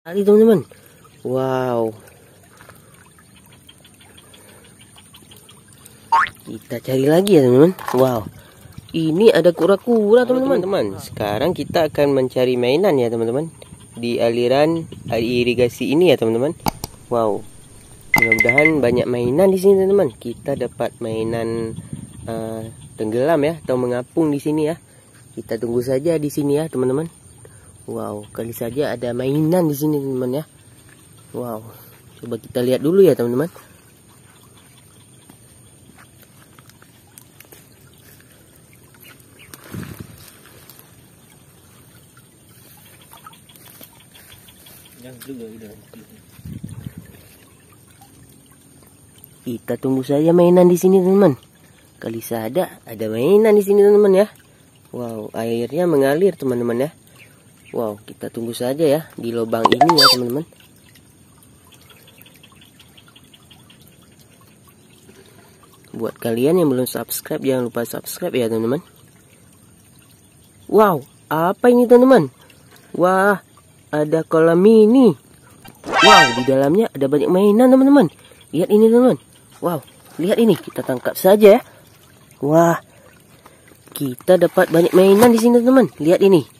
kali teman-teman. Wow. Kita cari lagi ya teman-teman. Wow. Ini ada kura-kura teman-teman. sekarang kita akan mencari mainan ya teman-teman. Di aliran air irigasi ini ya teman-teman. Wow. Mudah-mudahan banyak mainan di sini teman-teman. Kita dapat mainan uh, tenggelam ya atau mengapung di sini ya. Kita tunggu saja di sini ya teman-teman wow kali saja ada mainan di sini teman-teman ya wow coba kita lihat dulu ya teman-teman Kita tunggu saja mainan di sini teman-teman. Kali ada ada mainan di sini teman-teman ya. Wow, airnya mengalir teman-teman ya. Wow, kita tunggu saja ya di lubang ini ya teman-teman. Buat kalian yang belum subscribe jangan lupa subscribe ya teman-teman. Wow, apa ini teman-teman? Wah, ada kolam mini. Wow, di dalamnya ada banyak mainan teman-teman. Lihat ini teman-teman. Wow, lihat ini. Kita tangkap saja ya. Wah, kita dapat banyak mainan di sini teman-teman. Lihat ini.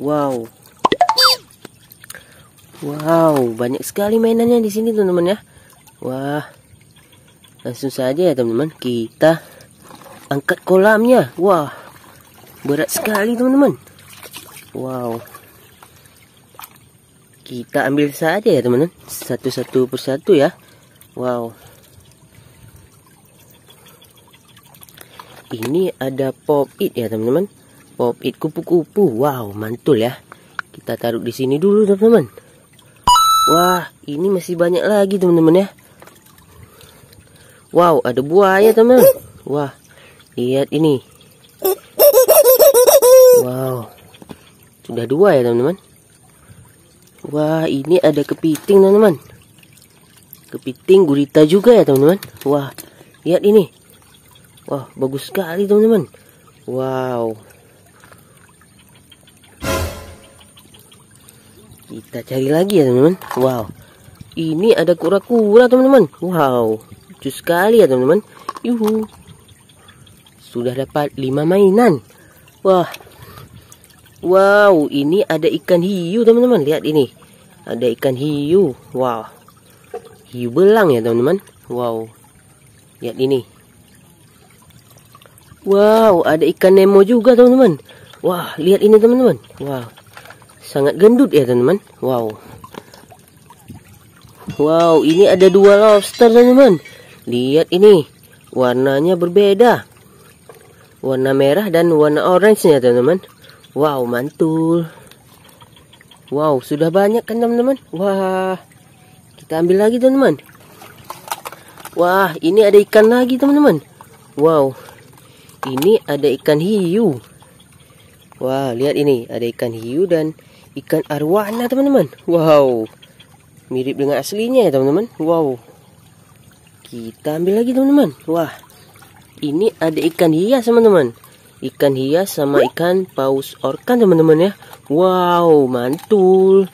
Wow. Wow, banyak sekali mainannya di sini teman-teman ya. Wah. Langsung saja ya teman-teman. Kita angkat kolamnya. Wah. Berat sekali teman-teman. Wow kita ambil saja ya teman-teman satu-satu persatu ya wow ini ada pop it ya teman-teman pop it kupu-kupu wow mantul ya kita taruh di sini dulu teman-teman wah ini masih banyak lagi teman-teman ya wow ada buaya teman wah lihat ini wow sudah dua ya teman-teman Wah, ini ada kepiting, teman-teman. Kepiting gurita juga ya, teman-teman. Wah, lihat ini. Wah, bagus sekali, teman-teman. Wow. Kita cari lagi ya, teman-teman. Wow. Ini ada kura-kura, teman-teman. Wow. Lucu sekali ya, teman-teman. Yuhu. Sudah dapat 5 mainan. Wah, Wow, ini ada ikan hiu teman-teman. Lihat ini. Ada ikan hiu. Wow. Hiu belang ya teman-teman. Wow. Lihat ini. Wow, ada ikan Nemo juga teman-teman. Wah, lihat ini teman-teman. Wow. Sangat gendut ya teman-teman. Wow. Wow, ini ada dua lobster teman-teman. Lihat ini. Warnanya berbeda. Warna merah dan warna orange ya teman-teman. Wow, mantul. Wow, sudah banyak kan teman-teman? Wah, kita ambil lagi teman-teman. Wah, ini ada ikan lagi teman-teman. Wow, ini ada ikan hiu. Wah, lihat ini, ada ikan hiu dan ikan arwana teman-teman. Wow, mirip dengan aslinya ya teman-teman. Wow, kita ambil lagi teman-teman. Wah, ini ada ikan hias teman-teman. Ikan hias sama ikan paus orkan teman-teman ya. Wow mantul.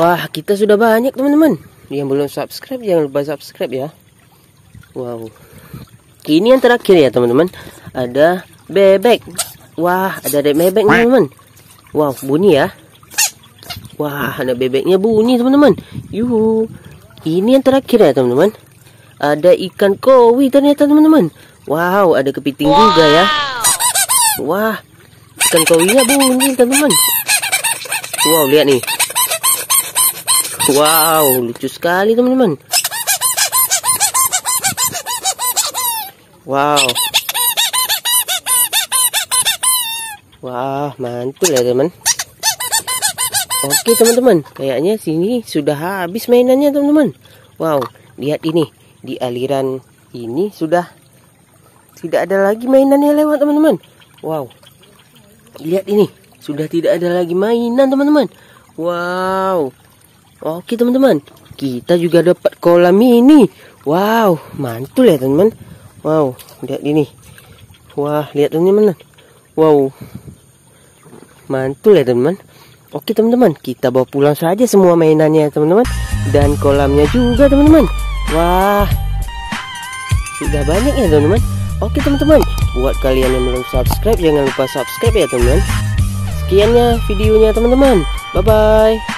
Wah kita sudah banyak teman-teman. Yang belum subscribe jangan lupa subscribe ya. Wow. Ini yang terakhir ya teman-teman. Ada bebek. Wah ada bebek teman-teman wow bunyi ya wah ada bebeknya bunyi teman-teman yuhu ini yang terakhir ya teman-teman ada ikan koi ternyata teman-teman wow ada kepiting wow. juga ya Wah, ikan kowinya bunyi teman-teman. Wow, lihat nih. Wow, lucu sekali teman-teman. Wow. Wah, mantul ya teman. Oke teman-teman, kayaknya sini sudah habis mainannya teman-teman. Wow, lihat ini di aliran ini sudah tidak ada lagi mainannya lewat teman-teman. Wow. Lihat ini. Sudah tidak ada lagi mainan teman-teman. Wow. Oke teman-teman. Kita juga dapat kolam ini. Wow. Mantul ya teman-teman. Wow. Lihat ini. Wah. Lihat teman-teman. Wow. Mantul ya teman-teman. Oke teman-teman, kita bawa pulang saja semua mainannya teman-teman. Dan kolamnya juga teman-teman. Wah. Sudah banyak ya teman-teman. Oke teman-teman, buat kalian yang belum subscribe Jangan lupa subscribe ya teman-teman. Sekiannya videonya teman-teman. Bye-bye